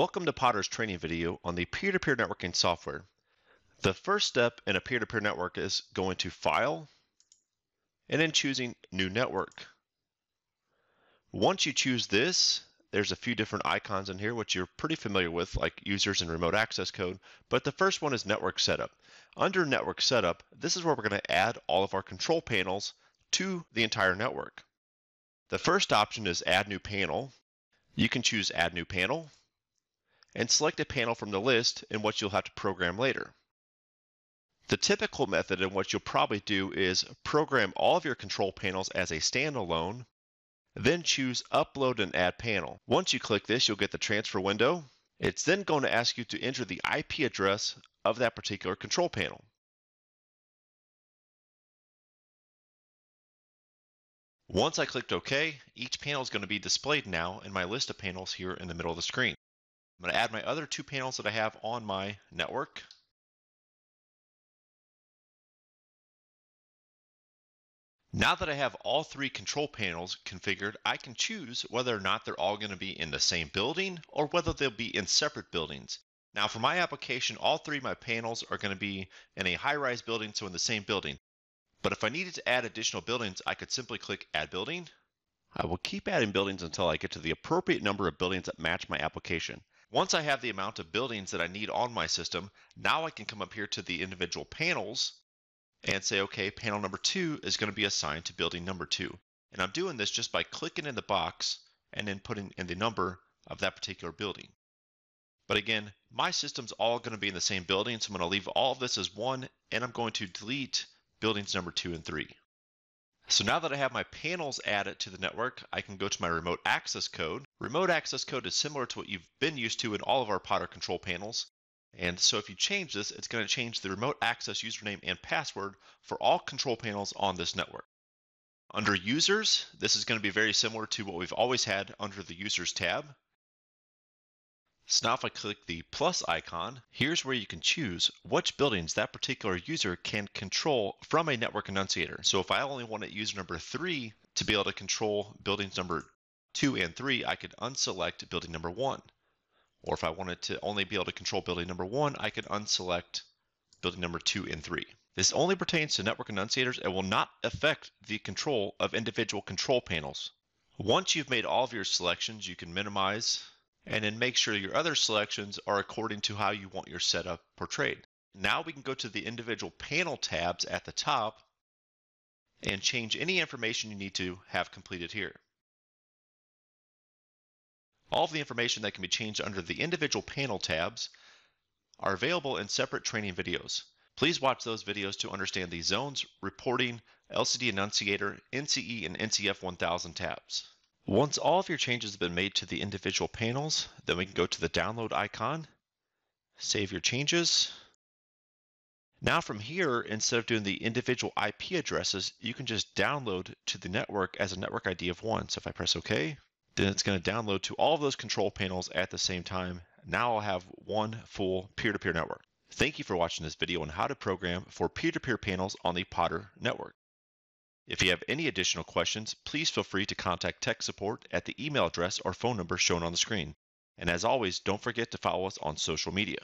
Welcome to Potter's training video on the peer-to-peer networking software. The first step in a peer-to-peer network is going to File, and then choosing New Network. Once you choose this, there's a few different icons in here which you're pretty familiar with, like users and remote access code, but the first one is Network Setup. Under Network Setup, this is where we're going to add all of our control panels to the entire network. The first option is Add New Panel. You can choose Add New Panel, and select a panel from the list in what you'll have to program later. The typical method in what you'll probably do is program all of your control panels as a standalone, then choose Upload and Add Panel. Once you click this, you'll get the transfer window. It's then going to ask you to enter the IP address of that particular control panel. Once I clicked OK, each panel is going to be displayed now in my list of panels here in the middle of the screen. I'm going to add my other two panels that I have on my network. Now that I have all three control panels configured, I can choose whether or not they're all going to be in the same building or whether they'll be in separate buildings. Now for my application, all three of my panels are going to be in a high-rise building, so in the same building. But if I needed to add additional buildings, I could simply click Add Building. I will keep adding buildings until I get to the appropriate number of buildings that match my application. Once I have the amount of buildings that I need on my system, now I can come up here to the individual panels and say, okay, panel number two is going to be assigned to building number two. And I'm doing this just by clicking in the box and then putting in the number of that particular building. But again, my system's all going to be in the same building, so I'm going to leave all of this as one, and I'm going to delete buildings number two and three. So now that I have my panels added to the network, I can go to my remote access code. Remote access code is similar to what you've been used to in all of our Potter control panels. And so if you change this, it's going to change the remote access username and password for all control panels on this network. Under users, this is going to be very similar to what we've always had under the users tab. So now if I click the plus icon, here's where you can choose which buildings that particular user can control from a network annunciator. So if I only wanted user number three to be able to control buildings number two and three, I could unselect building number one. Or if I wanted to only be able to control building number one, I could unselect building number two and three. This only pertains to network annunciators and will not affect the control of individual control panels. Once you've made all of your selections, you can minimize and then make sure your other selections are according to how you want your setup portrayed. Now we can go to the individual panel tabs at the top and change any information you need to have completed here. All of the information that can be changed under the individual panel tabs are available in separate training videos. Please watch those videos to understand the zones, reporting, LCD annunciator, NCE, and NCF 1000 tabs. Once all of your changes have been made to the individual panels, then we can go to the download icon, save your changes. Now from here, instead of doing the individual IP addresses, you can just download to the network as a network ID of one. So if I press OK, then it's going to download to all of those control panels at the same time. Now I'll have one full peer-to-peer -peer network. Thank you for watching this video on how to program for peer-to-peer -peer panels on the Potter network. If you have any additional questions, please feel free to contact tech support at the email address or phone number shown on the screen. And as always, don't forget to follow us on social media.